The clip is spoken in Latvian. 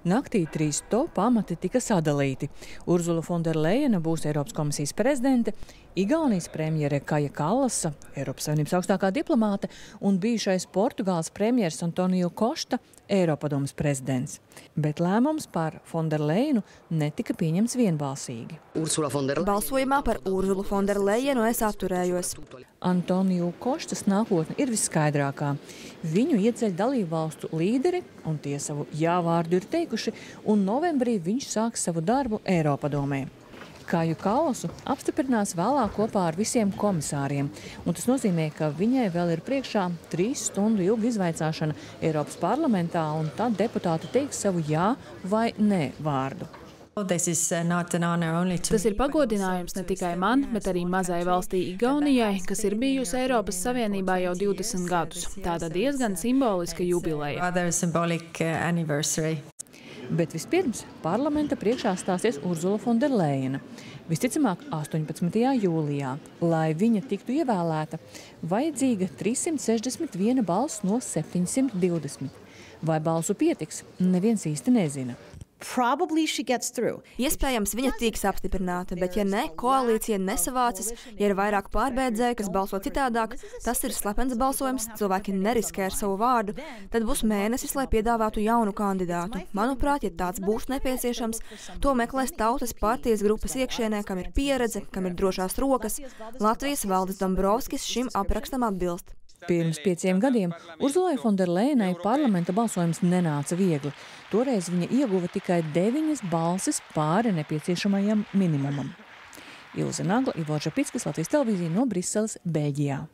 Naktī trīs top amati tika sadalīti. Urzula Fonderleina būs Eiropas komisijas prezidente, Igaunijas premjere Kaja Kallasa, Eiropas Savienības augstākā diplomāte un bijušais Portugāles premjeras Antonio Košta, Eiropadomas prezidents. Bet lēmums par Fonderleinu netika pieņemts vienbalsīgi. Balsojumā par Urzulu Fonderleinu es atturējos. Antoniju Koštas nākotne ir viskaidrākā. Viņu ieceļ dalību valstu līderi, un tie savu jāvārdu ir teikuši, un novembrī viņš sāks savu darbu Eiropadomē. Kāju Kallasu apstiprinās vēlāk kopā ar visiem komisāriem, un tas nozīmē, ka viņai vēl ir priekšā trīs stundu ilga izvaicāšana Eiropas parlamentā, un tad deputāti teiks savu jā vai nē vārdu. Tas ir pagodinājums ne tikai man, bet arī mazai valstī Igaunijai, kas ir bijusi Eiropas Savienībā jau 20 gadus. Tāda diezgan simboliska jubileja. Bet vispirms parlamenta priekšā stāsies Urzula Fonderleina. Visticamāk, 18. jūlijā. Lai viņa tiktu ievēlēta, vajadzīga 361 balss no 720. Vai balsu pietiks, neviens īsti nezina. Iespējams, viņa tiks apstiprināta, bet, ja ne, koalīcija nesavācas, ja ir vairāk pārbēdzēju, kas balso citādāk, tas ir slepens balsojums, cilvēki neriskē ar savu vārdu, tad būs mēnesis, lai piedāvātu jaunu kandidātu. Manuprāt, ja tāds būs nepieciešams, to meklēs tautas partijas grupas iekšienē, kam ir pieredze, kam ir drošās rokas. Latvijas valdes Dombrovskis šim aprakstam atbilst. Pirms pieciem gadiem Urzulai Fonderleinai parlamenta balsojums nenāca viegli. Toreiz viņa ieguva tikai deviņas balsis pāri nepieciešamajam minimumam. Ilze Nagla, Ivo Žapickis, Latvijas televīzija no Briseles, Bēļģijā.